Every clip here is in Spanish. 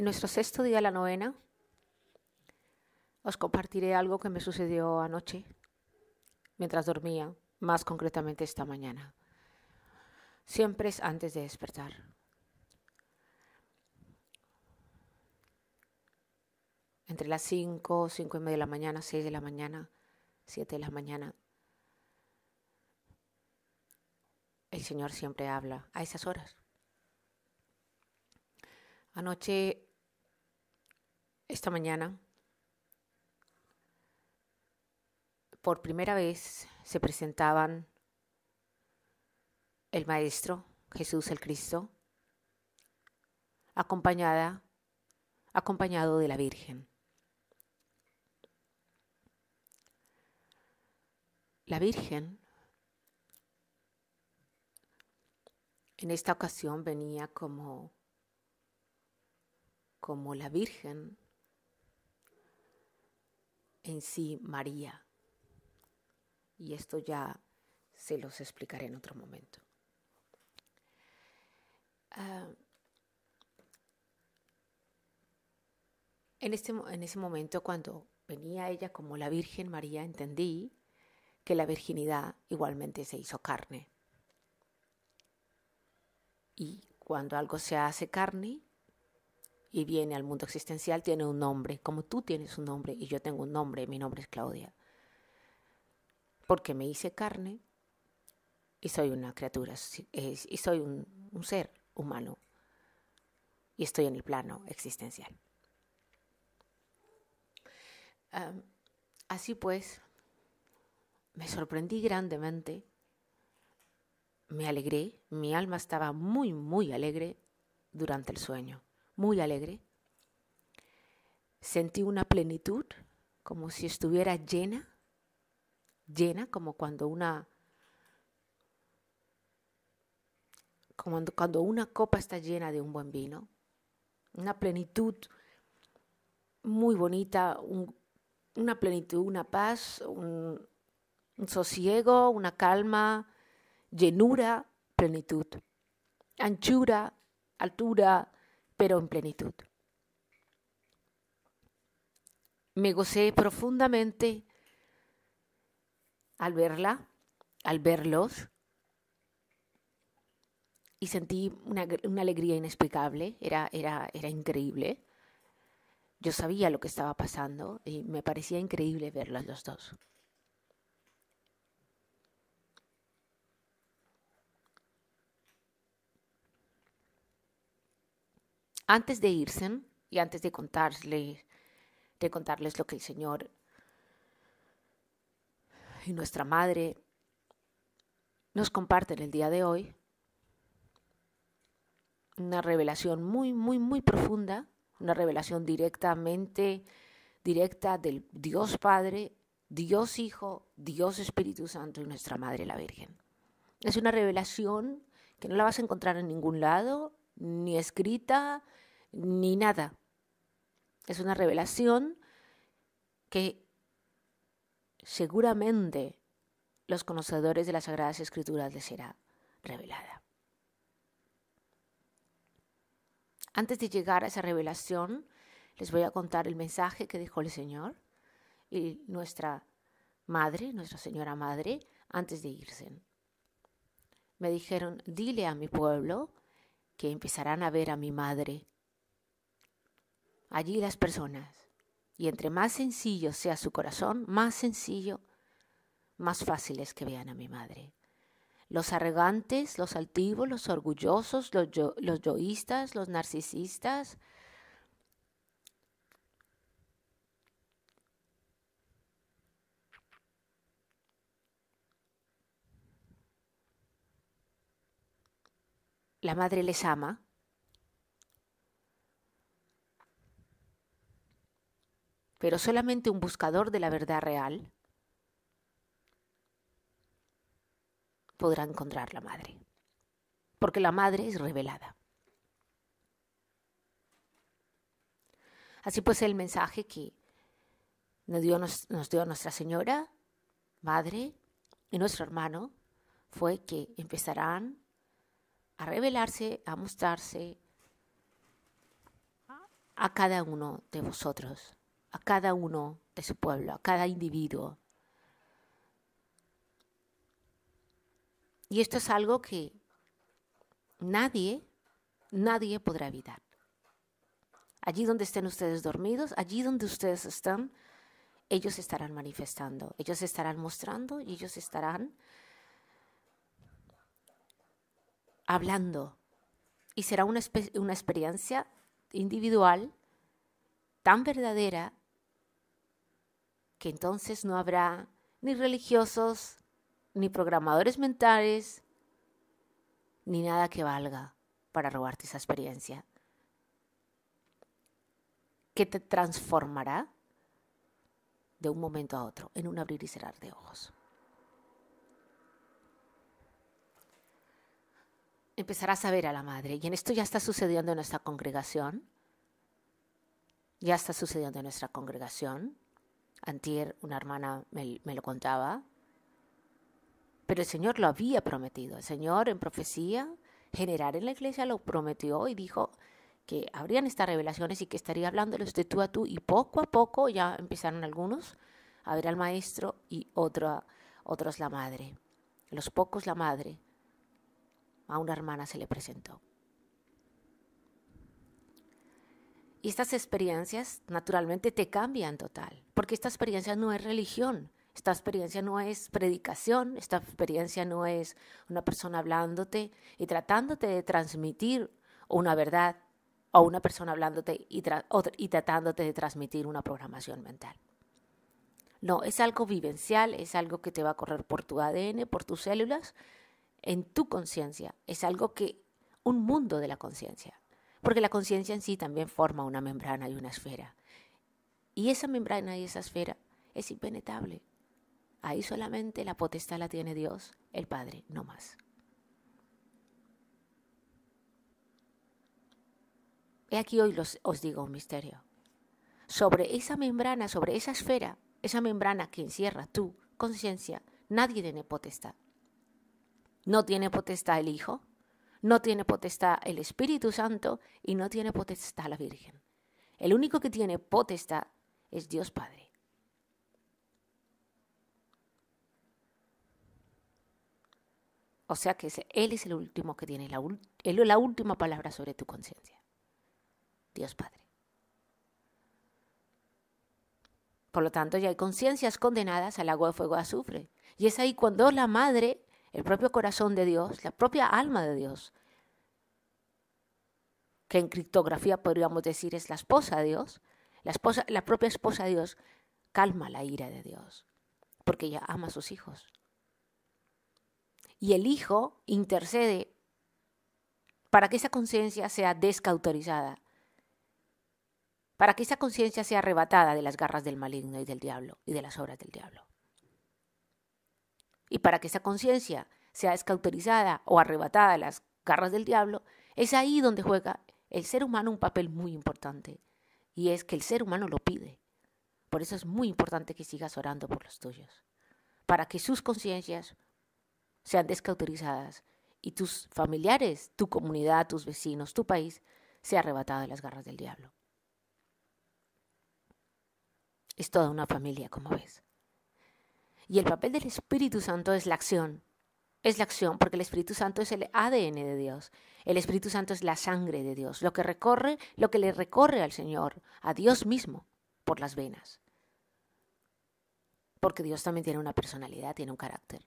En nuestro sexto día de la novena os compartiré algo que me sucedió anoche mientras dormía, más concretamente esta mañana. Siempre es antes de despertar. Entre las 5, 5 y media de la mañana, 6 de la mañana, 7 de la mañana. El Señor siempre habla a esas horas. Anoche, esta mañana, por primera vez se presentaban el Maestro, Jesús el Cristo, acompañada, acompañado de la Virgen. La Virgen en esta ocasión venía como como la Virgen en sí María. Y esto ya se los explicaré en otro momento. Ah, en, este, en ese momento, cuando venía ella como la Virgen María, entendí que la virginidad igualmente se hizo carne. Y cuando algo se hace carne, y viene al mundo existencial tiene un nombre, como tú tienes un nombre y yo tengo un nombre, mi nombre es Claudia. Porque me hice carne y soy una criatura, y soy un, ser humano y estoy en el plano existencial. así pues, me sorprendí grandemente, me alegré, mi alma estaba muy, muy alegre durante el sueño muy alegre. Sentí una plenitud, como si estuviera llena, llena, como cuando una como cuando una copa está llena de un buen vino, una plenitud muy bonita, una plenitud, una paz, un sosiego, una calma, llenura, plenitud, anchura, altura, pero en plenitud. Me gocé profundamente al verla, al verlos, y sentí una, alegría inexplicable, era, era, era increíble. Yo sabía lo que estaba pasando y me parecía increíble verlos los dos. Antes de irse y antes de contarles, de contarles lo que el Señor y nuestra Madre nos comparten el día de hoy, una revelación muy, muy, muy profunda, una revelación directamente, directa del Dios Padre, Dios Hijo, Dios Espíritu Santo y nuestra Madre la Virgen. Es una revelación que no la vas a encontrar en ningún lado, ni escrita, ni nada. Es una revelación que seguramente los conocedores de las Sagradas Escrituras les será revelada. Antes de llegar a esa revelación, les voy a contar el mensaje que dijo el Señor y nuestra madre, nuestra Señora Madre, antes de irse. Me dijeron, dile a mi pueblo que empezarán a ver a mi madre allí las personas. Y entre más sencillo sea su corazón, más sencillo, más fácil es que vean a mi madre. Los arrogantes, los altivos, los orgullosos, los, los yoístas, los narcisistas, la madre les ama pero solamente un buscador de la verdad real podrá encontrar la madre, porque la madre es revelada. Así pues el mensaje que nos dio, Nuestra Señora, Madre y nuestro hermano fue que empezarán a revelarse, a mostrarse, a cada uno de vosotros, a cada uno de su pueblo, a cada individuo. Y esto es algo que nadie, nadie podrá evitar. Allí donde estén ustedes dormidos, allí donde ustedes están, ellos estarán manifestando, ellos estarán mostrando y ellos estarán hablando. Y será una, una experiencia individual tan verdadera que entonces no habrá ni religiosos, ni programadores mentales, ni nada que valga para robarte esa experiencia, que te transformará de un momento a otro, en un abrir y cerrar de ojos. Empezarás a ver a la madre, y en esto ya está sucediendo en nuestra congregación, ya está sucediendo en nuestra congregación. Antier una hermana me, lo contaba, pero el Señor lo había prometido. El Señor en profecía general en la iglesia lo prometió y dijo que habrían estas revelaciones y que estaría hablándoles de tú a tú y poco a poco ya empezaron algunos a ver al maestro y otro, otros la madre. Los pocos la madre. A una hermana se le presentó. Y estas experiencias naturalmente te cambian total, porque esta experiencia no es religión, esta experiencia no es predicación, esta experiencia no es una persona hablándote y tratándote de transmitir una verdad o una persona hablándote y, y tratándote de transmitir una programación mental. No, es algo vivencial, es algo que te va a correr por tu ADN, por tus células, en tu conciencia. Es algo que, un mundo de la conciencia. Porque la conciencia en sí también forma una membrana y una esfera. Y esa membrana y esa esfera es impenetrable. Ahí solamente la potestad la tiene Dios, el Padre, no más. He aquí hoy os digo un misterio. Sobre esa membrana, sobre esa esfera, esa membrana que encierra tu conciencia, nadie tiene potestad. No tiene potestad el Hijo, no tiene potestad el Espíritu Santo y no tiene potestad la Virgen. El único que tiene potestad es Dios Padre. O sea que Él es el último que tiene la, última palabra sobre tu conciencia. Dios Padre. Por lo tanto, ya hay conciencias condenadas al agua de fuego de azufre. Y es ahí cuando la madre, el propio corazón de Dios, la propia alma de Dios, que en criptografía podríamos decir es la esposa de Dios, la, esposa, la propia esposa de Dios, calma la ira de Dios, porque ella ama a sus hijos y el Hijo intercede para que esa conciencia sea descautorizada, para que esa conciencia sea arrebatada de las garras del maligno y del diablo y de las obras del diablo. Y para que esa conciencia sea descautorizada o arrebatada de las garras del diablo, es ahí donde juega el ser humano un papel muy importante. Y es que el ser humano lo pide. Por eso es muy importante que sigas orando por los tuyos. Para que sus conciencias sean descautorizadas y tus familiares, tu comunidad, tus vecinos, tu país sea arrebatado de las garras del diablo. Es toda una familia, como ves. Y el papel del Espíritu Santo es la acción. Es la acción, porque el Espíritu Santo es el ADN de Dios. El Espíritu Santo es la sangre de Dios, lo que recorre, lo que le recorre al Señor, a Dios mismo, por las venas. Porque Dios también tiene una personalidad, tiene un carácter.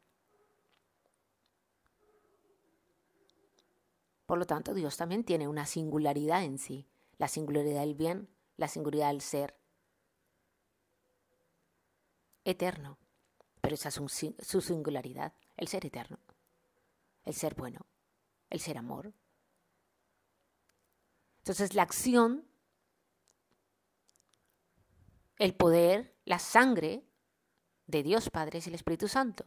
Por lo tanto, Dios también tiene una singularidad en sí, la singularidad del bien, la singularidad del ser eterno. Pero esa es su singularidad, el ser eterno, el ser bueno, el ser amor. Entonces la acción, el poder, la sangre de Dios Padre es el Espíritu Santo.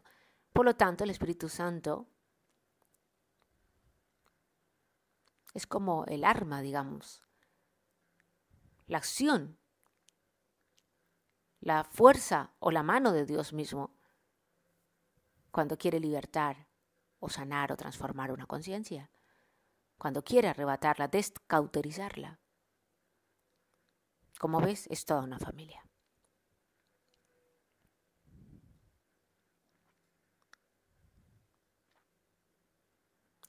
Por lo tanto, el Espíritu Santo es como el arma, digamos. La acción, la fuerza o la mano de Dios mismo cuando quiere libertar o sanar o transformar una conciencia, cuando quiere arrebatarla, descauterizarla. Como ves, es toda una familia.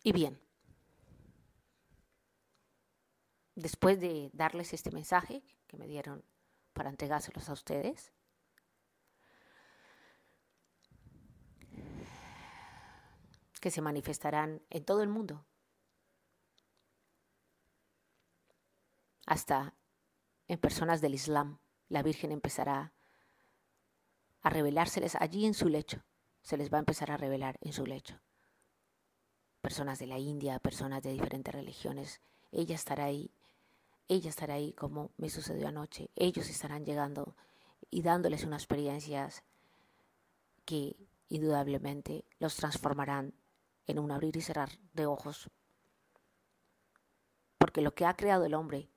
Y bien, después de darles este mensaje que me dieron para entregárselos a ustedes, que se manifestarán en todo el mundo, hasta en personas del Islam. La Virgen empezará a revelárseles allí en su lecho, se les va a empezar a revelar en su lecho personas de la India, personas de diferentes religiones. Ella estará ahí, ella estará ahí como me sucedió anoche. Ellos estarán llegando y dándoles unas experiencias que indudablemente los transformarán en un abrir y cerrar de ojos. Porque lo que ha creado el hombre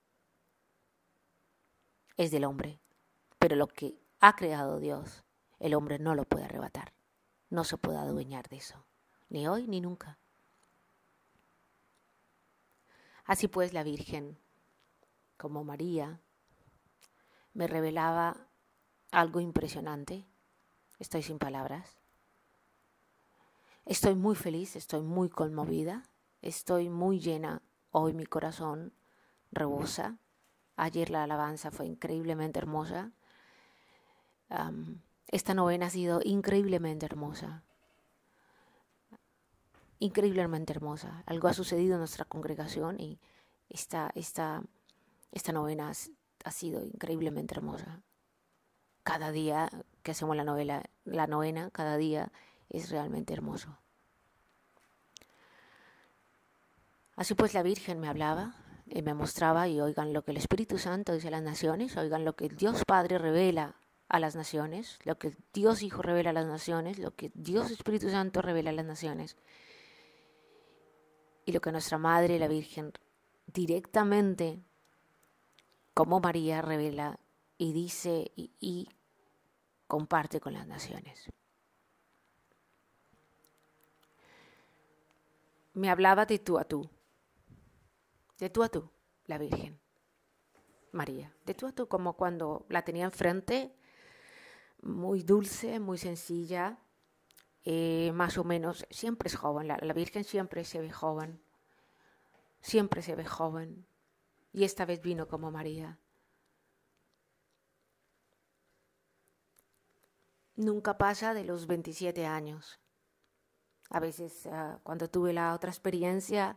es del hombre, pero lo que ha creado Dios, el hombre no lo puede arrebatar, no se puede adueñar de eso, ni hoy ni nunca. Así pues la Virgen, como María, me revelaba algo impresionante. Estoy sin palabras. Estoy muy feliz, estoy muy conmovida, estoy muy llena. Hoy mi corazón rebosa. Ayer la alabanza fue increíblemente hermosa. esta novena ha sido increíblemente hermosa increíblemente hermosa. Algo ha sucedido en nuestra congregación y esta, esta, esta novena ha sido increíblemente hermosa. Cada día que hacemos la novela, la novena, cada día es realmente hermoso. Así pues la Virgen me hablaba y me mostraba y oigan lo que el Espíritu Santo dice a las naciones, oigan lo que Dios Padre revela a las naciones, lo que Dios Hijo revela a las naciones, lo que Dios Espíritu Santo revela a las naciones y lo que nuestra Madre, la Virgen, directamente, como María, revela y dice y, comparte con las naciones. Me hablaba de tú a tú, de tú a tú, la Virgen, María, de tú a tú, como cuando la tenía enfrente, muy dulce, muy sencilla, eh, más o menos, siempre es joven, la, Virgen siempre se ve joven, siempre se ve joven, y esta vez vino como María. Nunca pasa de los 27 años. A veces ah, cuando tuve la otra experiencia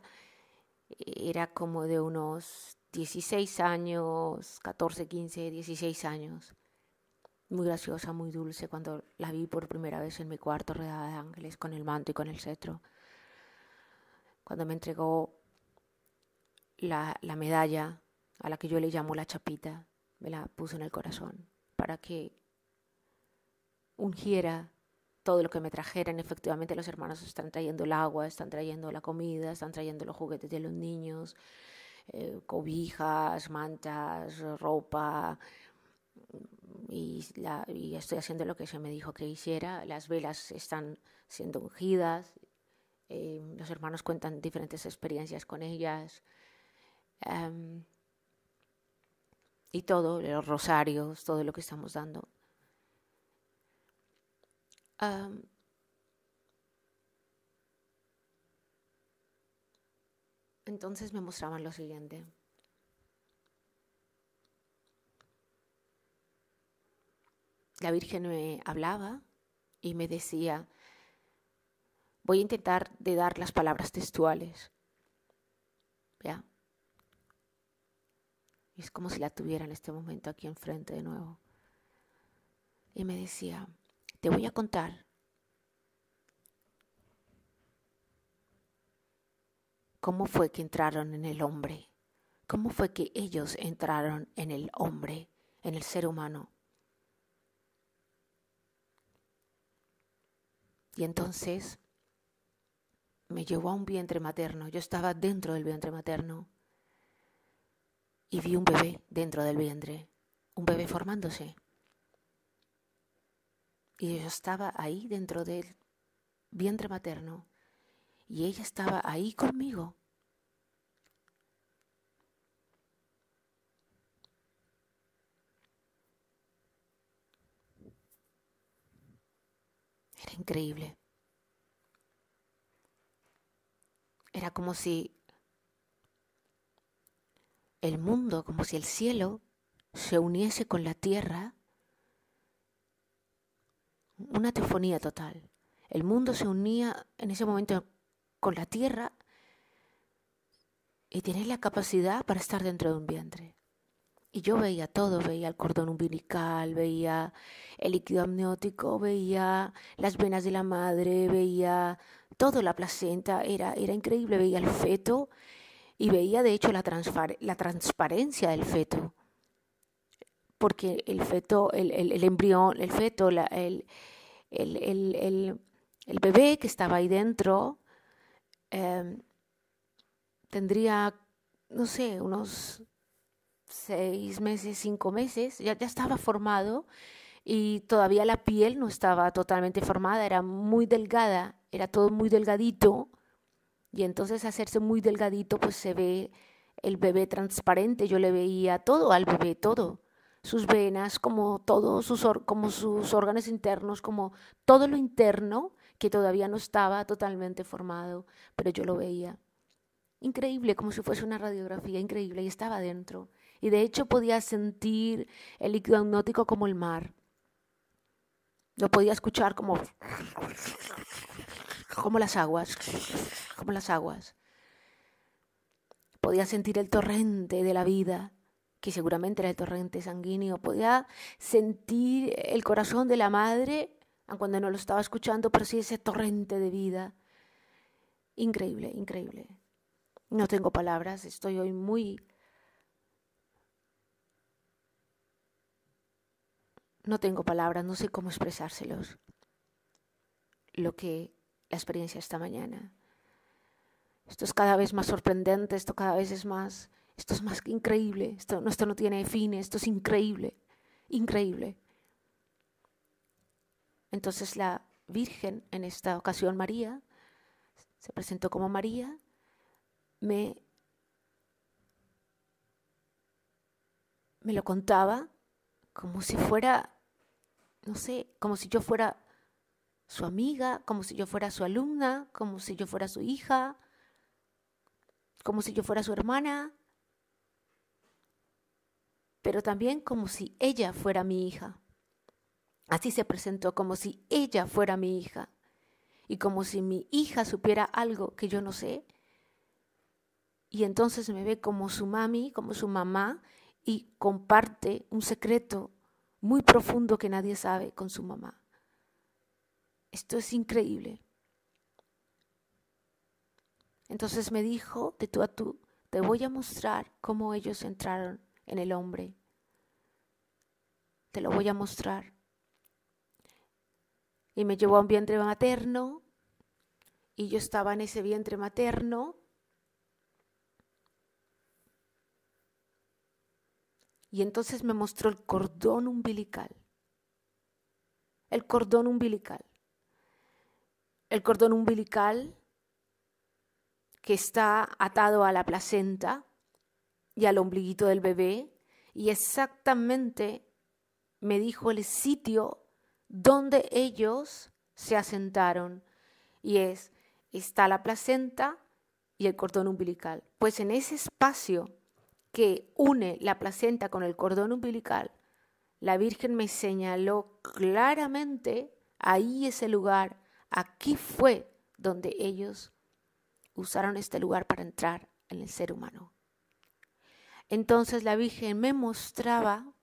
era como de unos 16 años, 14, 15, 16 años muy graciosa, muy dulce, cuando la vi por primera vez en mi cuarto rodeada de ángeles, con el manto y con el cetro. Cuando me entregó la, la medalla a la que yo le llamo la chapita, me la puso en el corazón para que ungiera todo lo que me trajeran. Efectivamente, los hermanos están trayendo el agua, están trayendo la comida, están trayendo los juguetes de los niños, eh, cobijas, mantas, ropa, y, estoy haciendo lo que se me dijo que hiciera. Las velas están siendo ungidas. Eh, los hermanos cuentan diferentes experiencias con ellas. Em, y todo, los rosarios, todo lo que estamos dando. Entonces me mostraban lo siguiente. la Virgen me hablaba y me decía, voy a intentar de dar las palabras textuales. ¿Ya? es como si la tuviera en este momento aquí enfrente de nuevo. Y me decía, te voy a contar cómo fue que entraron en el hombre, cómo fue que ellos entraron en el hombre, en el ser humano. Y entonces me llevó a un vientre materno. Yo estaba dentro del vientre materno y vi un bebé dentro del vientre, un bebé formándose. Y yo estaba ahí dentro del vientre materno y ella estaba ahí conmigo. Era increíble. Era como si el mundo, como si el cielo se uniese con la tierra una teofonía total. El mundo se unía en ese momento con la tierra y tiene la capacidad para estar dentro de un vientre. Y yo veía todo, veía el cordón umbilical, veía el líquido amniótico, veía las venas de la madre, veía todo, la placenta, era, era increíble, veía el feto y veía de hecho la, la transparencia del feto. Porque el feto, el, el, embrión, el feto, el, el, bebé que estaba ahí dentro, em, tendría, no sé, unos seis meses, cinco meses, ya, ya estaba formado y todavía la piel no estaba totalmente formada, era muy delgada, era todo muy delgadito y entonces hacerse muy delgadito pues se ve el bebé transparente, yo le veía todo al bebé, todo, sus venas, como todos sus, como sus órganos internos, como todo lo interno que todavía no estaba totalmente formado, pero yo lo veía. Increíble, como si fuese una radiografía increíble, y estaba dentro y de hecho podía sentir el líquido amniótico como el mar. Lo podía escuchar como como las aguas, como las aguas. Podía sentir el torrente de la vida, que seguramente era el torrente sanguíneo. Podía sentir el corazón de la madre, cuando no lo estaba escuchando, pero sí ese torrente de vida. Increíble, increíble. No tengo palabras, estoy hoy muy no tengo palabras, no sé cómo expresárselos. Lo que la experiencia esta mañana. Esto es cada vez más sorprendente, esto cada vez es más, esto es más que increíble, esto, no, esto no tiene fin, esto es increíble, increíble. Entonces la Virgen, en esta ocasión María, se presentó como María, me, me lo contaba como si fuera no sé, como si yo fuera su amiga, como si yo fuera su alumna, como si yo fuera su hija, como si yo fuera su hermana, pero también como si ella fuera mi hija. Así se presentó, como si ella fuera mi hija y como si mi hija supiera algo que yo no sé. Y entonces me ve como su mami, como su mamá, y comparte un secreto muy profundo que nadie sabe con su mamá. Esto es increíble. Entonces me dijo de tú a tú, te voy a mostrar cómo ellos entraron en el hombre. Te lo voy a mostrar. Y me llevó a un vientre materno y yo estaba en ese vientre materno Y entonces me mostró el cordón umbilical. El cordón umbilical. El cordón umbilical que está atado a la placenta y al ombliguito del bebé y exactamente me dijo el sitio donde ellos se asentaron y es está la placenta y el cordón umbilical. Pues en ese espacio que une la placenta con el cordón umbilical, la Virgen me señaló claramente, ahí ese lugar, aquí fue donde ellos usaron este lugar para entrar en el ser humano. Entonces la Virgen me mostraba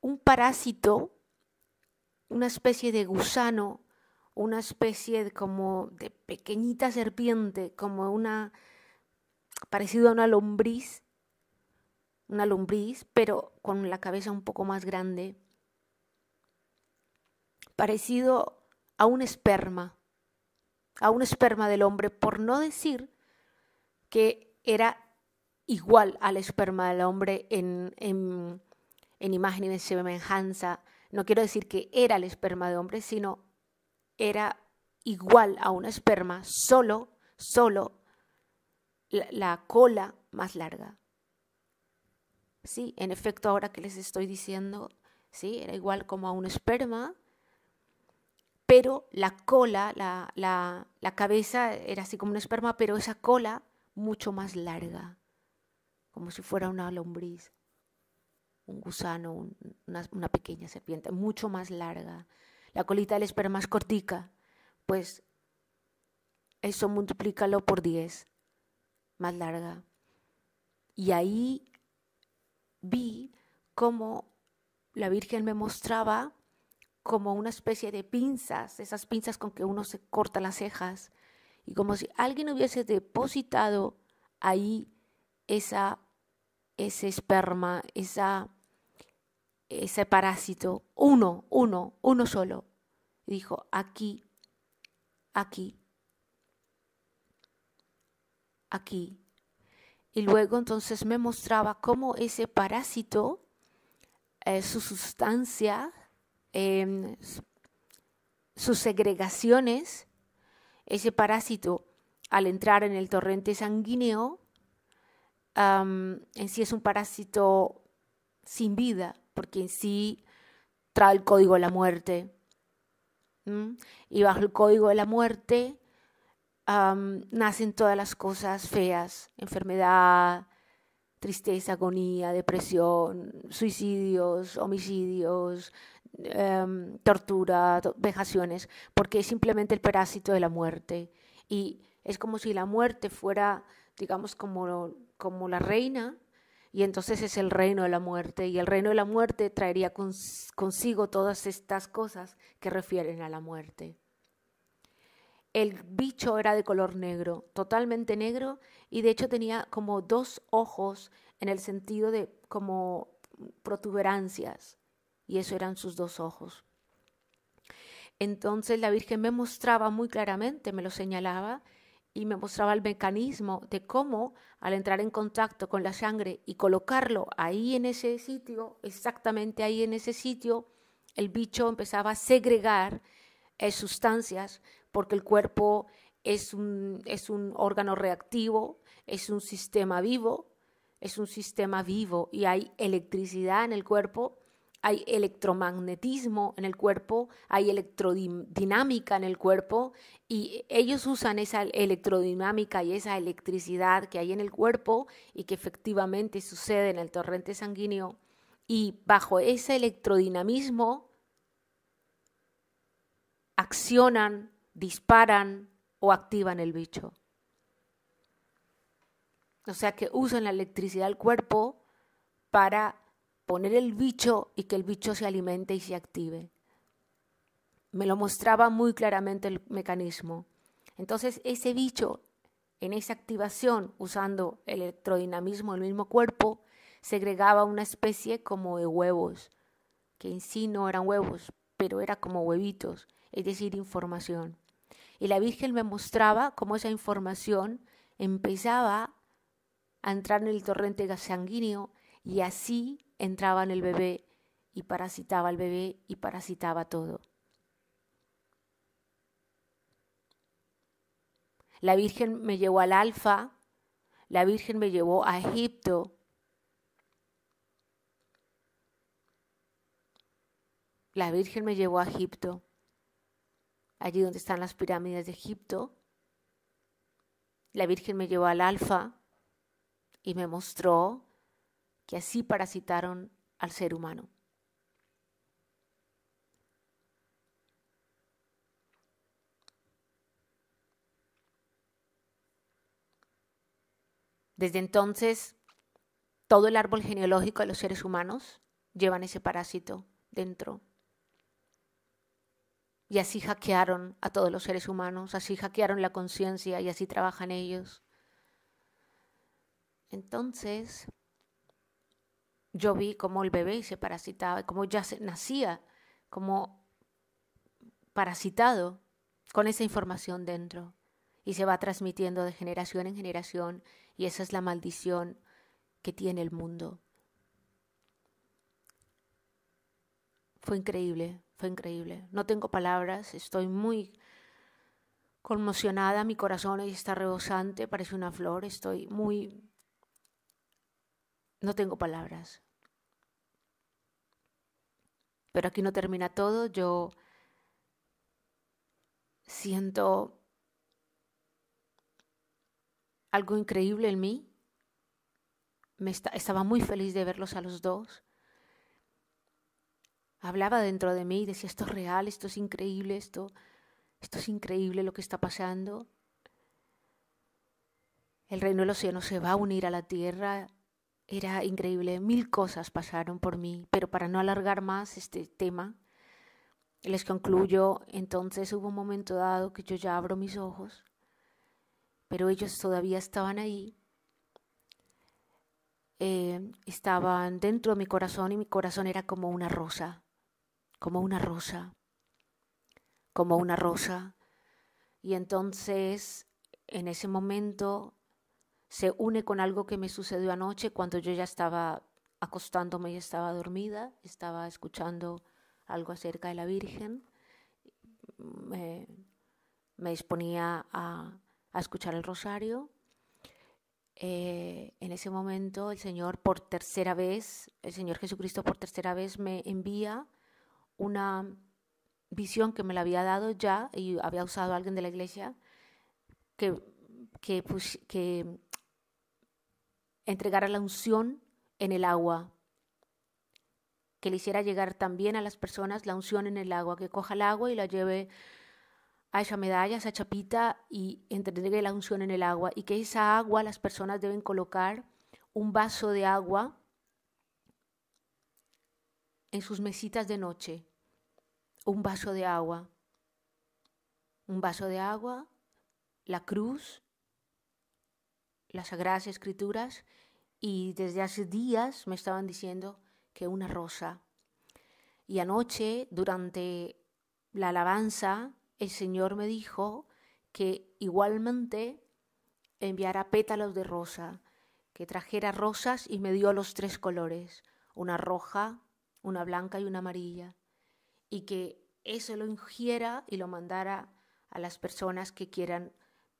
un parásito, una especie de gusano, una especie de, como de pequeñita serpiente, como una parecido a una lombriz, una lombriz, pero con la cabeza un poco más grande, parecido a un esperma, a un esperma del hombre, por no decir que era igual al esperma del hombre en, en, en imagen y en semejanza. No quiero decir que era el esperma de hombre, sino era igual a un esperma, solo, solo la, cola más larga. Sí, en efecto, ahora que les estoy diciendo, sí, era igual como a un esperma, pero la cola, la, la, la cabeza era así como un esperma, pero esa cola mucho más larga, como si fuera una lombriz, un gusano, una, una, pequeña serpiente, mucho más larga. La colita del esperma es cortica, pues eso multiplícalo por 10, más larga. Y ahí vi cómo la Virgen me mostraba como una especie de pinzas, esas pinzas con que uno se corta las cejas, y como si alguien hubiese depositado ahí esa, ese esperma, ese parásito, uno, uno, uno solo. Y dijo, aquí, aquí, aquí. Y luego entonces me mostraba cómo ese parásito, eh, su sustancia, Em, sus segregaciones, ese parásito al entrar en el torrente sanguíneo, en sí es un parásito sin vida, porque en sí trae el código de la muerte. Y bajo el código de la muerte nacen todas las cosas feas, enfermedad, tristeza, agonía, depresión, suicidios, homicidios, Em, tortura, vejaciones, porque es simplemente el parásito de la muerte. Y es como si la muerte fuera, digamos, como, como la reina, y entonces es el reino de la muerte, y el reino de la muerte traería consigo todas estas cosas que refieren a la muerte. El bicho era de color negro, totalmente negro, y de hecho tenía como dos ojos en el sentido de como protuberancias y eso eran sus dos ojos. Entonces la Virgen me mostraba muy claramente, me lo señalaba y me mostraba el mecanismo de cómo al entrar en contacto con la sangre y colocarlo ahí en ese sitio, exactamente ahí en ese sitio, el bicho empezaba a segregar eh, sustancias porque el cuerpo es un, es un órgano reactivo, es un sistema vivo, es un sistema vivo y hay electricidad en el cuerpo hay electromagnetismo en el cuerpo, hay electrodinámica en el cuerpo y ellos usan esa electrodinámica y esa electricidad que hay en el cuerpo y que efectivamente sucede en el torrente sanguíneo y bajo ese electrodinamismo accionan, disparan o activan el bicho. O sea que usan la electricidad del cuerpo para poner el bicho y que el bicho se alimente y se active. Me lo mostraba muy claramente el mecanismo. Entonces ese bicho, en esa activación, usando el electrodinamismo del mismo cuerpo, segregaba una especie como de huevos, que en sí no eran huevos, pero era como huevitos, es decir, información. Y la Virgen me mostraba cómo esa información empezaba a entrar en el torrente sanguíneo y así entraba en el bebé y parasitaba al bebé y parasitaba todo. La Virgen me llevó al Alfa, la Virgen me llevó a Egipto. La Virgen me llevó a Egipto, allí donde están las pirámides de Egipto. La Virgen me llevó al Alfa y me mostró que así parasitaron al ser humano. Desde entonces, todo el árbol genealógico de los seres humanos llevan ese parásito dentro. Y así hackearon a todos los seres humanos, así hackearon la conciencia y así trabajan ellos. Entonces, yo vi cómo el bebé se parasitaba, cómo ya se, nacía como parasitado con esa información dentro y se va transmitiendo de generación en generación y esa es la maldición que tiene el mundo. Fue increíble, fue increíble. No tengo palabras, estoy muy conmocionada, mi corazón está rebosante, parece una flor, estoy muy... No tengo palabras. Pero aquí no termina todo. Yo siento algo increíble en mí. Estaba muy feliz de verlos a los dos. Hablaba dentro de mí y decía, esto es real, esto es increíble, esto, esto es increíble lo que está pasando. El reino del océano se va a unir a la tierra. Era increíble, mil cosas pasaron por mí, pero para no alargar más este tema, les concluyo, entonces hubo un momento dado que yo ya abro mis ojos, pero ellos todavía estaban ahí, eh, estaban dentro de mi corazón y mi corazón era como una rosa, como una rosa, como una rosa. Y entonces, en ese momento, se une con algo que me sucedió anoche cuando yo ya estaba acostándome y estaba dormida, estaba escuchando algo acerca de la Virgen, me, disponía a, escuchar el rosario. Eh, en ese momento el Señor por tercera vez, el Señor Jesucristo por tercera vez me envía una visión que me la había dado ya y había usado alguien de la iglesia que, que entregara la unción en el agua, que le hiciera llegar también a las personas la unción en el agua, que coja el agua y la lleve a esa medalla, a esa chapita y entregue la unción en el agua, y que esa agua las personas deben colocar un vaso de agua en sus mesitas de noche, un vaso de agua, un vaso de agua, la cruz las Sagradas Escrituras y desde hace días me estaban diciendo que una rosa. Y anoche, durante la alabanza, el Señor me dijo que igualmente enviara pétalos de rosa, que trajera rosas y me dio los tres colores, una roja, una blanca y una amarilla, y que eso lo ungiera y lo mandara a las personas que quieran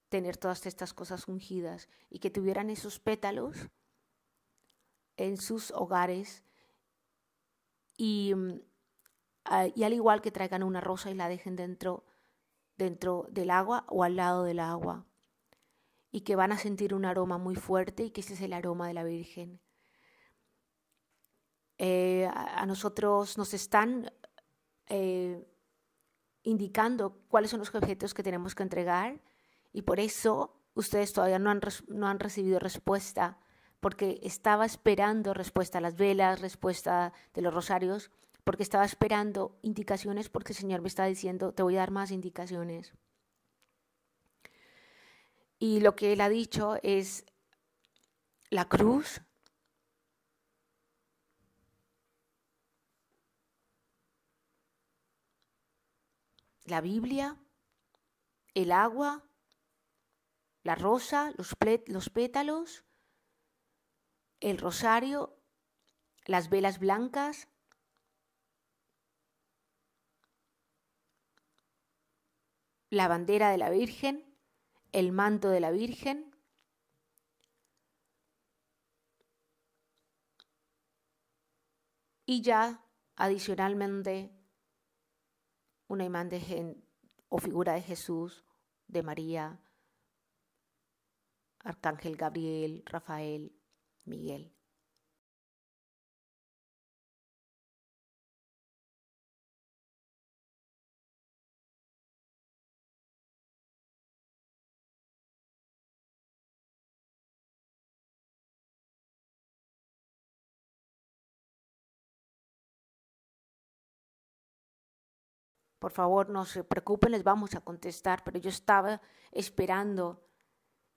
tener todas estas cosas ungidas y que tuvieran esos pétalos en sus hogares y, mm, y, al igual que traigan una rosa y la dejen dentro, dentro del agua o al lado del agua y que van a sentir un aroma muy fuerte y que ese es el aroma de la Virgen. Eh, a nosotros nos están eh, indicando cuáles son los objetos que tenemos que entregar y por eso ustedes todavía no han, no han recibido respuesta, porque estaba esperando respuesta a las velas, respuesta de los rosarios, porque estaba esperando indicaciones, porque el Señor me está diciendo, te voy a dar más indicaciones. Y lo que Él ha dicho es la cruz, la Biblia, el agua la rosa, los, los pétalos, el rosario, las velas blancas, la bandera de la Virgen, el manto de la Virgen, y ya adicionalmente una imagen o figura de Jesús, de María, Arcángel Gabriel, Rafael, Miguel. Por favor, no se preocupen, les vamos a contestar, pero yo estaba esperando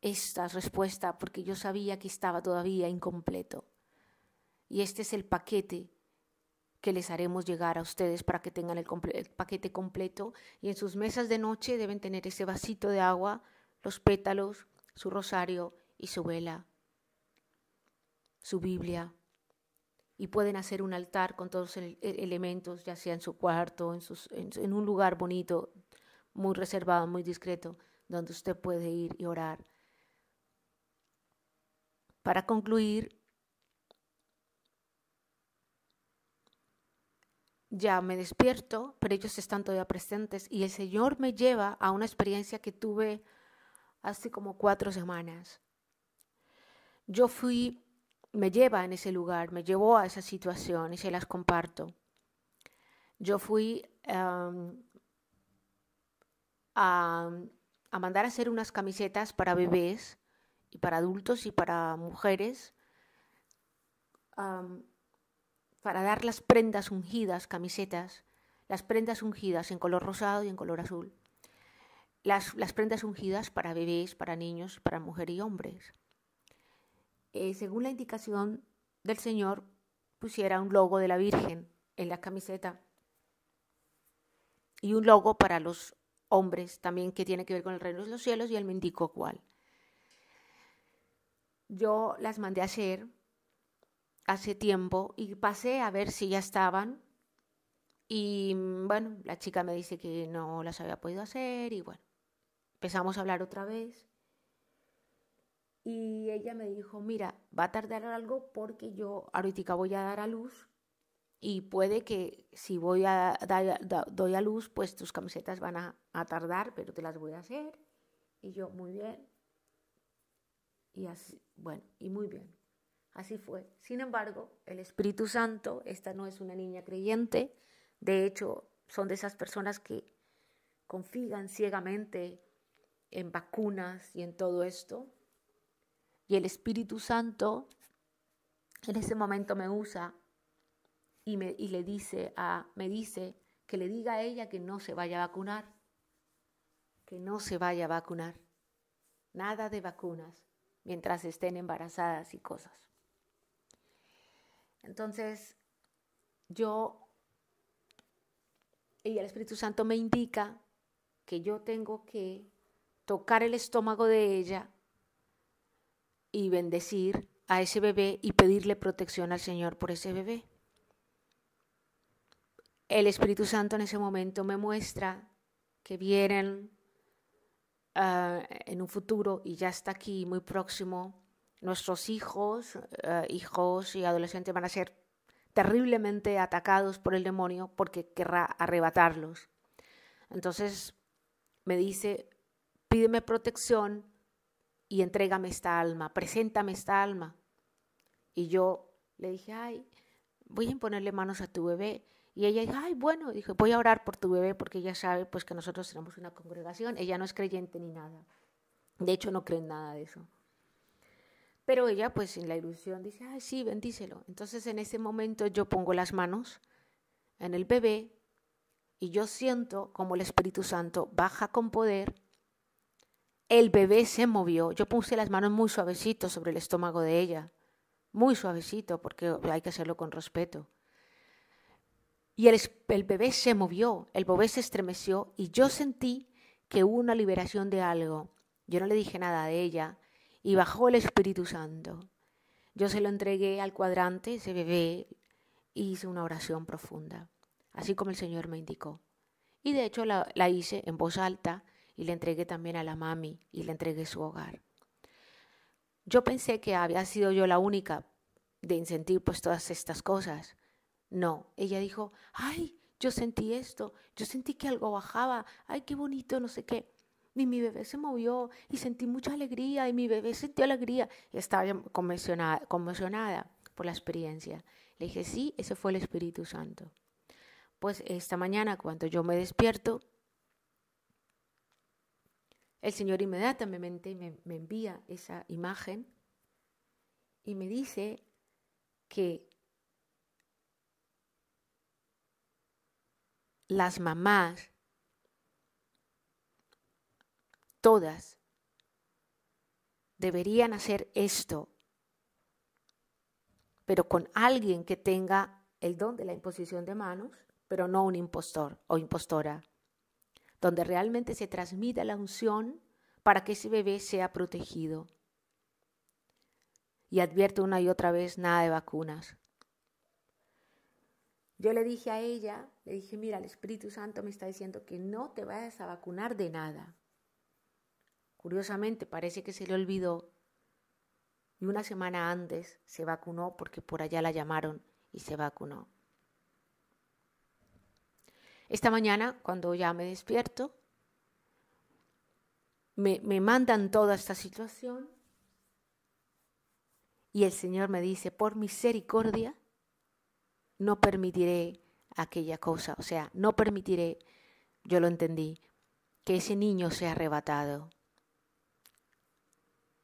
esta respuesta porque yo sabía que estaba todavía incompleto. Y este es el paquete que les haremos llegar a ustedes para que tengan el, paquete completo y en sus mesas de noche deben tener ese vasito de agua, los pétalos, su rosario y su vela, su Biblia. Y pueden hacer un altar con todos los elementos, ya sea en su cuarto, en, un lugar bonito, muy reservado, muy discreto, donde usted puede ir y orar para concluir, ya me despierto, pero ellos están todavía presentes y el Señor me lleva a una experiencia que tuve hace como cuatro semanas. Yo fui, me lleva en ese lugar, me llevó a esa situación y se las comparto. Yo fui a, a mandar a hacer unas camisetas para bebés y para adultos y para mujeres para dar las prendas ungidas, camisetas, las prendas ungidas en color rosado y en color azul. Las, las prendas ungidas para bebés, para niños, para mujeres y hombres. Eh, según la indicación del Señor, pusiera un logo de la Virgen en la camiseta y un logo para los hombres también que tiene que ver con el reino de los cielos y el me cuál. Yo las mandé a hacer hace tiempo y pasé a ver si ya estaban. Y mm, bueno, la chica me dice que no las había podido hacer y bueno, empezamos a hablar otra vez. Y ella me dijo, mira, va a tardar algo porque yo ahorita voy a dar a luz y puede que si voy a dar doy a luz, pues tus camisetas van a tardar, pero te las voy a hacer. Y yo, muy bien. Y así, bueno, y muy bien. Así fue. Sin embargo, el Espíritu Santo, esta no es una niña creyente, de hecho, son de esas personas que confían ciegamente en vacunas y en todo esto. Y el Espíritu Santo en ese momento me usa y, me, y le dice a, me dice que le diga a ella que no se vaya a vacunar, que no se vaya a vacunar. Nada de vacunas mientras estén embarazadas y cosas. Entonces, yo, y el Espíritu Santo me indica que yo tengo que tocar el estómago de ella y bendecir a ese bebé y pedirle protección al Señor por ese bebé. El Espíritu Santo en ese momento me muestra que vienen ah, en un futuro y ya está aquí muy próximo nuestros hijos, eh, hijos y adolescentes van a ser terriblemente atacados por el demonio porque querrá arrebatarlos. Entonces me dice, pídeme protección y entrégame esta alma, preséntame esta alma. Y yo le dije, ay, voy a imponerle manos a tu bebé. Y ella dijo, ay, bueno, dije, voy a orar por tu bebé porque ella sabe pues que nosotros tenemos una congregación. Ella no es creyente ni nada. De hecho, no cree nada de eso. Pero ella, pues en la ilusión, dice, ay, sí, bendícelo. Entonces en ese momento yo pongo las manos en el bebé y yo siento como el Espíritu Santo baja con poder. El bebé se movió. Yo puse las manos muy suavecito sobre el estómago de ella. Muy suavecito, porque hay que hacerlo con respeto. Y el, el bebé se movió, el bebé se estremeció y yo sentí que hubo una liberación de algo. Yo no le dije nada a ella, y bajó el Espíritu Santo. Yo se lo entregué al cuadrante, ese bebé, y hice una oración profunda, así como el Señor me indicó. Y de hecho la, la hice en voz alta y le entregué también a la mami y le entregué su hogar. Yo pensé que había sido yo la única de sentir pues todas estas cosas. No, ella dijo, ay, yo sentí esto, yo sentí que algo bajaba, ay, qué bonito, no sé qué y mi bebé se movió y sentí mucha alegría y mi bebé sintió alegría. Y estaba conmocionada, conmocionada por la experiencia. Le dije, sí, ese fue el Espíritu Santo. Pues esta mañana cuando yo me despierto, el Señor inmediatamente me, me envía esa imagen y me dice que las mamás todas deberían hacer esto, pero con alguien que tenga el don de la imposición de manos, pero no un impostor o impostora, donde realmente se transmita la unción para que ese bebé sea protegido. Y advierto una y otra vez, nada de vacunas. Yo le dije a ella, le dije, mira, el Espíritu Santo me está diciendo que no te vayas a vacunar de nada. Curiosamente, parece que se le olvidó y una semana antes se vacunó porque por allá la llamaron y se vacunó. Esta mañana, cuando ya me despierto, me, me mandan toda esta situación y el Señor me dice, por misericordia, no permitiré aquella cosa, o sea, no permitiré, yo lo entendí, que ese niño sea arrebatado.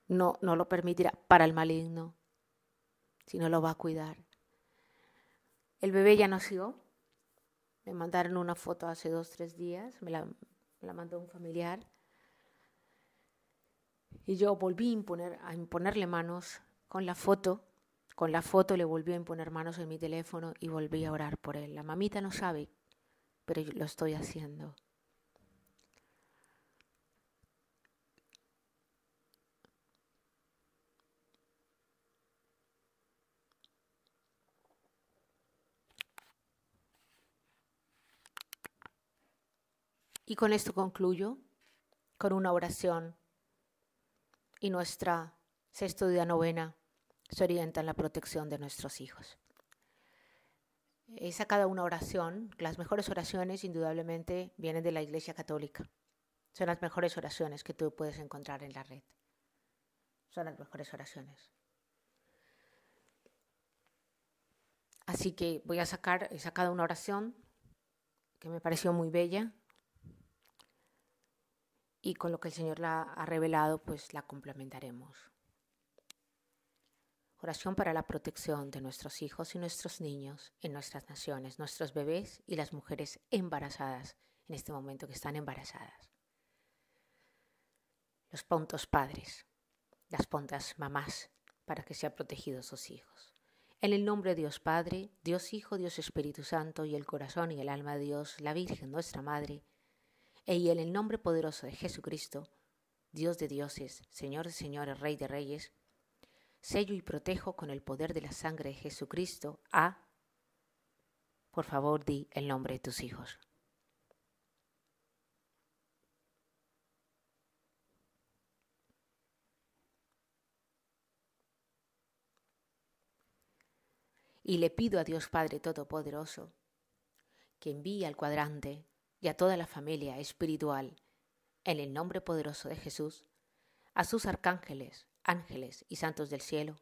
No, no lo permitirá para el maligno, sino lo va a cuidar. El bebé ya nació, me mandaron una foto hace dos, tres días, me la, mandó un familiar, y yo volví a, a imponerle manos con la foto con la foto le volví a imponer manos en mi teléfono y volví a orar por él. La mamita no sabe, pero yo lo estoy haciendo. Y con esto concluyo, con una oración y nuestra sexto día novena se orienta en la protección de nuestros hijos. He sacado una oración, las mejores oraciones indudablemente vienen de la Iglesia Católica. Son las mejores oraciones que tú puedes encontrar en la red. Son las mejores oraciones. Así que voy a sacar, he sacado una oración que me pareció muy bella y con lo que el Señor la ha revelado, pues la complementaremos. Oración para la protección de nuestros hijos y nuestros niños en nuestras naciones, nuestros bebés y las mujeres embarazadas en este momento que están embarazadas. Los puntos padres, las puntas mamás, para que sean protegidos sus hijos. En el nombre de Dios Padre, Dios Hijo, Dios Espíritu Santo y el corazón y el alma de Dios, la Virgen nuestra Madre, e y en el nombre poderoso de Jesucristo, Dios de dioses, Señor de señores, Rey de reyes, sello y protejo con el poder de la sangre de Jesucristo a, por favor, di el nombre de tus hijos. Y le pido a Dios Padre Todopoderoso que envíe al cuadrante y a toda la familia espiritual, en el nombre poderoso de Jesús, a sus arcángeles, ángeles y santos del cielo,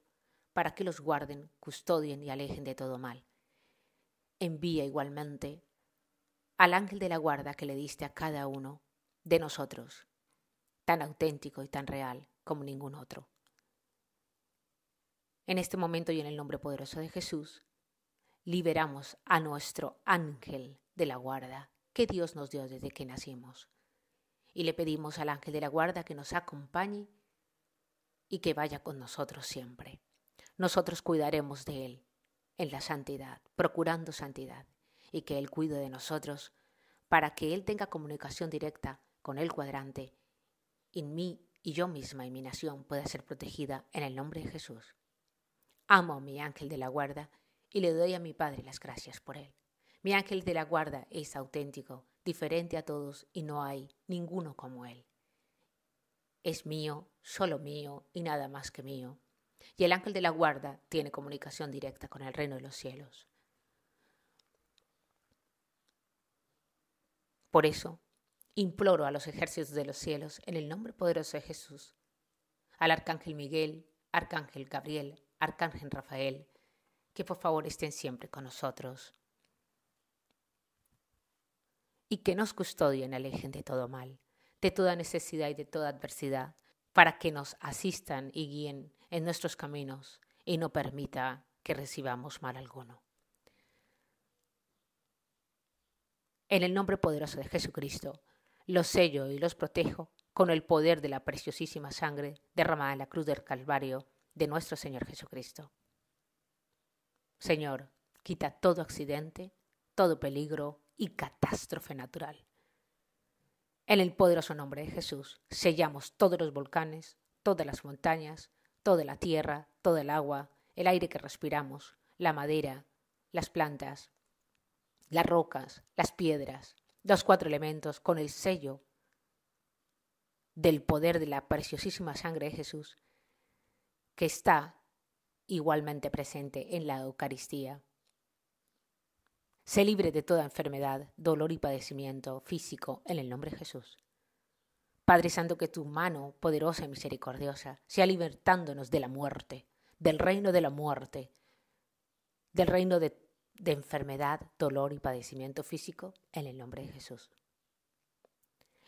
para que los guarden, custodien y alejen de todo mal. Envía igualmente al ángel de la guarda que le diste a cada uno de nosotros, tan auténtico y tan real como ningún otro. En este momento y en el nombre poderoso de Jesús, liberamos a nuestro ángel de la guarda que Dios nos dio desde que nacimos. Y le pedimos al ángel de la guarda que nos acompañe y que vaya con nosotros siempre. Nosotros cuidaremos de Él en la santidad, procurando santidad, y que Él cuide de nosotros para que Él tenga comunicación directa con el cuadrante y mí y yo misma y mi nación pueda ser protegida en el nombre de Jesús. Amo a mi ángel de la guarda y le doy a mi Padre las gracias por él. Mi ángel de la guarda es auténtico, diferente a todos y no hay ninguno como él es mío, solo mío y nada más que mío. Y el ángel de la guarda tiene comunicación directa con el reino de los cielos. Por eso, imploro a los ejércitos de los cielos, en el nombre poderoso de Jesús, al arcángel Miguel, arcángel Gabriel, arcángel Rafael, que por favor estén siempre con nosotros y que nos custodien, alejen de todo mal de toda necesidad y de toda adversidad, para que nos asistan y guíen en nuestros caminos y no permita que recibamos mal alguno. En el nombre poderoso de Jesucristo, los sello y los protejo con el poder de la preciosísima sangre derramada en la cruz del Calvario de nuestro Señor Jesucristo. Señor, quita todo accidente, todo peligro y catástrofe natural en el poderoso nombre de Jesús, sellamos todos los volcanes, todas las montañas, toda la tierra, todo el agua, el aire que respiramos, la madera, las plantas, las rocas, las piedras, los cuatro elementos con el sello del poder de la preciosísima sangre de Jesús, que está igualmente presente en la Eucaristía. Sé libre de toda enfermedad, dolor y padecimiento físico en el nombre de Jesús. Padre Santo, que tu mano poderosa y misericordiosa sea libertándonos de la muerte, del reino de la muerte, del reino de, enfermedad, dolor y padecimiento físico en el nombre de Jesús.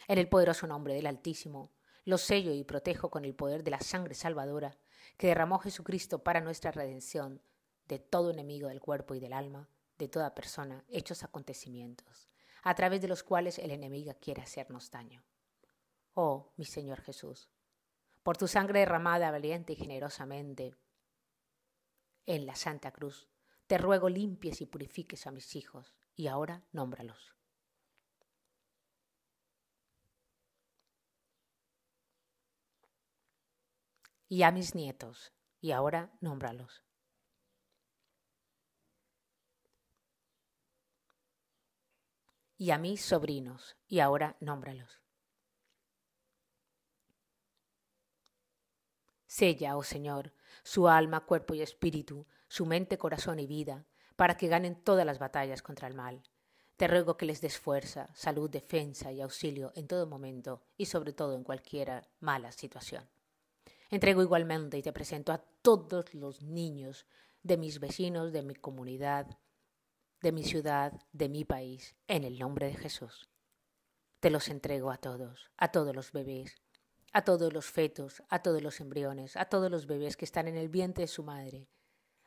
En el poderoso nombre del Altísimo, los sello y protejo con el poder de la sangre salvadora que derramó Jesucristo para nuestra redención de todo enemigo del cuerpo y del alma, de toda persona, hechos acontecimientos, a través de los cuales el enemigo quiere hacernos daño. Oh, mi Señor Jesús, por tu sangre derramada valiente y generosamente en la Santa Cruz, te ruego limpies y purifiques a mis hijos, y ahora nómbralos. y a mis nietos, y ahora nómbralos. Y a mis sobrinos, y ahora nómbralos. Sella, oh Señor, su alma, cuerpo y espíritu, su mente, corazón y vida, para que ganen todas las batallas contra el mal. Te ruego que les des fuerza, salud, defensa y auxilio en todo momento y sobre todo en cualquier mala situación. Entrego igualmente y te presento a todos los niños de mis vecinos, de mi comunidad, de mi ciudad, de mi país, en el nombre de Jesús. Te los entrego a todos, a todos los bebés, a todos los fetos, a todos los embriones, a todos los bebés que están en el vientre de su madre,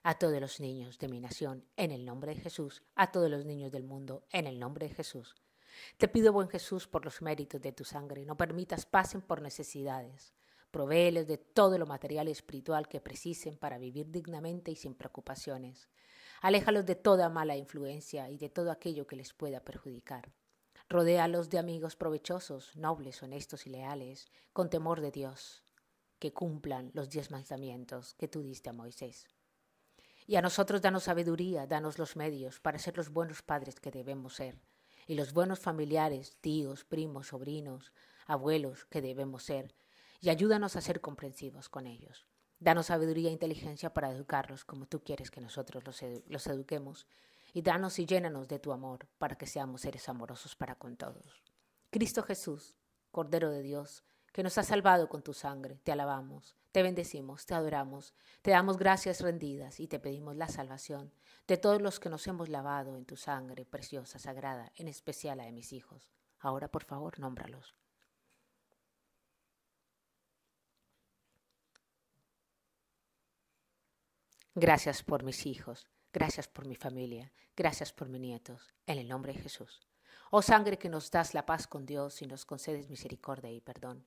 a todos los niños de mi nación, en el nombre de Jesús, a todos los niños del mundo, en el nombre de Jesús. Te pido, buen Jesús, por los méritos de tu sangre, no permitas pasen por necesidades. Provéeles de todo lo material y espiritual que precisen para vivir dignamente y sin preocupaciones. Aléjalos de toda mala influencia y de todo aquello que les pueda perjudicar. Rodéalos de amigos provechosos, nobles, honestos y leales, con temor de Dios, que cumplan los diez mandamientos que tú diste a Moisés. Y a nosotros danos sabiduría, danos los medios para ser los buenos padres que debemos ser, y los buenos familiares, tíos, primos, sobrinos, abuelos que debemos ser, y ayúdanos a ser comprensivos con ellos. Danos sabiduría e inteligencia para educarlos como tú quieres que nosotros los, eduquemos, y danos y llénanos de tu amor para que seamos seres amorosos para con todos. Cristo Jesús, Cordero de Dios, que nos has salvado con tu sangre, te alabamos, te bendecimos, te adoramos, te damos gracias rendidas y te pedimos la salvación de todos los que nos hemos lavado en tu sangre preciosa, sagrada, en especial a de mis hijos. Ahora, por favor, nómbralos. Gracias por mis hijos, gracias por mi familia, gracias por mis nietos, en el nombre de Jesús. Oh sangre que nos das la paz con Dios y nos concedes misericordia y perdón,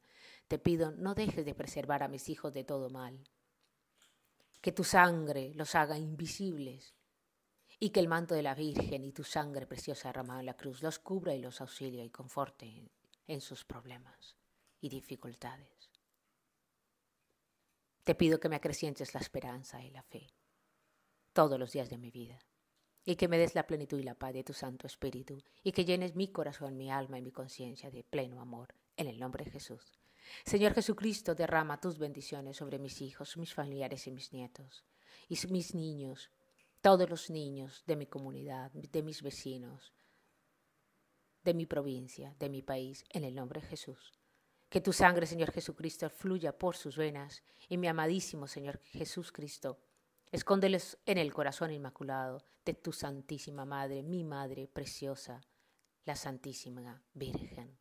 te pido no dejes de preservar a mis hijos de todo mal. Que tu sangre los haga invisibles y que el manto de la Virgen y tu sangre preciosa derramada en la cruz los cubra y los auxilie y conforte en sus problemas y dificultades. Te pido que me acrecientes la esperanza y la fe todos los días de mi vida. Y que me des la plenitud y la paz de tu Santo Espíritu, y que llenes mi corazón, mi alma y mi conciencia de pleno amor, en el nombre de Jesús. Señor Jesucristo, derrama tus bendiciones sobre mis hijos, mis familiares y mis nietos, y mis niños, todos los niños de mi comunidad, de mis vecinos, de mi provincia, de mi país, en el nombre de Jesús. Que tu sangre, Señor Jesucristo, fluya por sus venas, y mi amadísimo Señor Jesús Cristo, Escóndeles en el corazón inmaculado de tu Santísima Madre, mi Madre preciosa, la Santísima Virgen.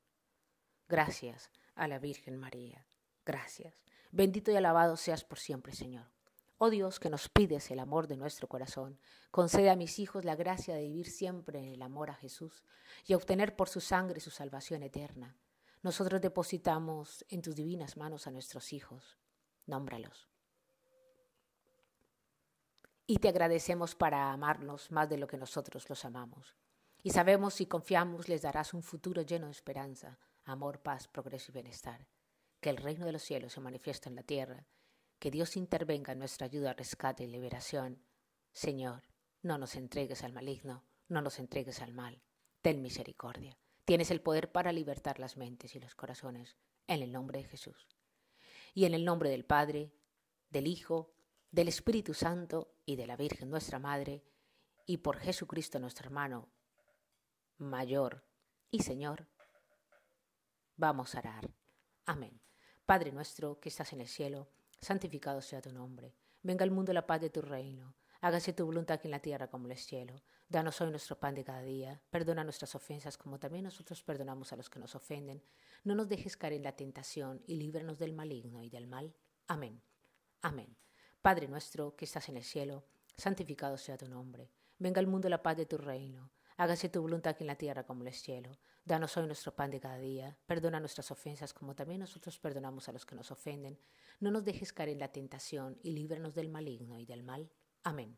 Gracias a la Virgen María. Gracias. Bendito y alabado seas por siempre, Señor. Oh Dios, que nos pides el amor de nuestro corazón, concede a mis hijos la gracia de vivir siempre en el amor a Jesús y obtener por su sangre su salvación eterna. Nosotros depositamos en tus divinas manos a nuestros hijos. Nómbralos y te agradecemos para amarnos más de lo que nosotros los amamos. Y sabemos y confiamos les darás un futuro lleno de esperanza, amor, paz, progreso y bienestar. Que el reino de los cielos se manifieste en la tierra, que Dios intervenga en nuestra ayuda, rescate y liberación. Señor, no nos entregues al maligno, no nos entregues al mal. Ten misericordia. Tienes el poder para libertar las mentes y los corazones, en el nombre de Jesús. Y en el nombre del Padre, del Hijo del Espíritu Santo y de la Virgen nuestra Madre, y por Jesucristo nuestro hermano mayor y Señor, vamos a orar. Amén. Padre nuestro que estás en el cielo, santificado sea tu nombre. Venga al mundo la paz de tu reino. Hágase tu voluntad aquí en la tierra como en el cielo. Danos hoy nuestro pan de cada día. Perdona nuestras ofensas como también nosotros perdonamos a los que nos ofenden. No nos dejes caer en la tentación y líbranos del maligno y del mal. Amén. Amén. Padre nuestro que estás en el cielo, santificado sea tu nombre. Venga al mundo la paz de tu reino. Hágase tu voluntad aquí en la tierra como en el cielo. Danos hoy nuestro pan de cada día. Perdona nuestras ofensas como también nosotros perdonamos a los que nos ofenden. No nos dejes caer en la tentación y líbranos del maligno y del mal. Amén.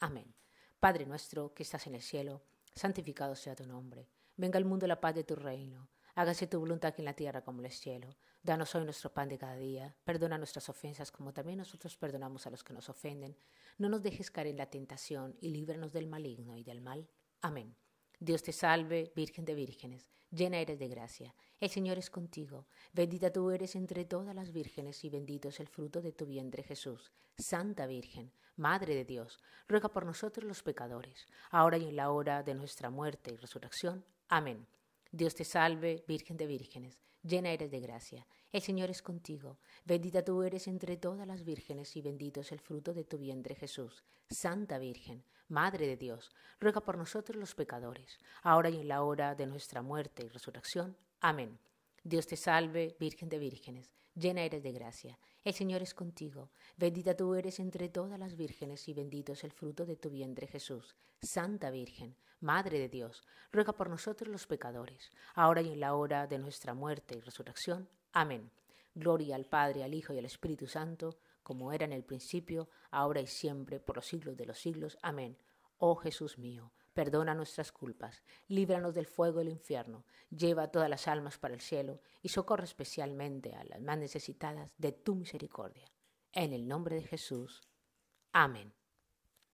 Amén. Padre nuestro que estás en el cielo, santificado sea tu nombre. Venga al mundo la paz de tu reino. Hágase tu voluntad aquí en la tierra como en el cielo. Danos hoy nuestro pan de cada día. Perdona nuestras ofensas como también nosotros perdonamos a los que nos ofenden. No nos dejes caer en la tentación y líbranos del maligno y del mal. Amén. Dios te salve, Virgen de vírgenes, llena eres de gracia. El Señor es contigo. Bendita tú eres entre todas las vírgenes y bendito es el fruto de tu vientre Jesús. Santa Virgen, Madre de Dios, ruega por nosotros los pecadores, ahora y en la hora de nuestra muerte y resurrección. Amén. Dios te salve, Virgen de vírgenes, llena eres de gracia. El Señor es contigo. Bendita tú eres entre todas las vírgenes y bendito es el fruto de tu vientre Jesús. Santa Virgen, Madre de Dios, ruega por nosotros los pecadores, ahora y en la hora de nuestra muerte y resurrección. Amén. Dios te salve, Virgen de vírgenes, llena eres de gracia. El Señor es contigo. Bendita tú eres entre todas las vírgenes y bendito es el fruto de tu vientre Jesús. Santa Virgen, Madre de Dios, ruega por nosotros los pecadores, ahora y en la hora de nuestra muerte y resurrección. Amén. Gloria al Padre, al Hijo y al Espíritu Santo como era en el principio, ahora y siempre, por los siglos de los siglos. Amén. Oh Jesús mío, perdona nuestras culpas, líbranos del fuego del infierno, lleva todas las almas para el cielo y socorre especialmente a las más necesitadas de tu misericordia. En el nombre de Jesús. Amén.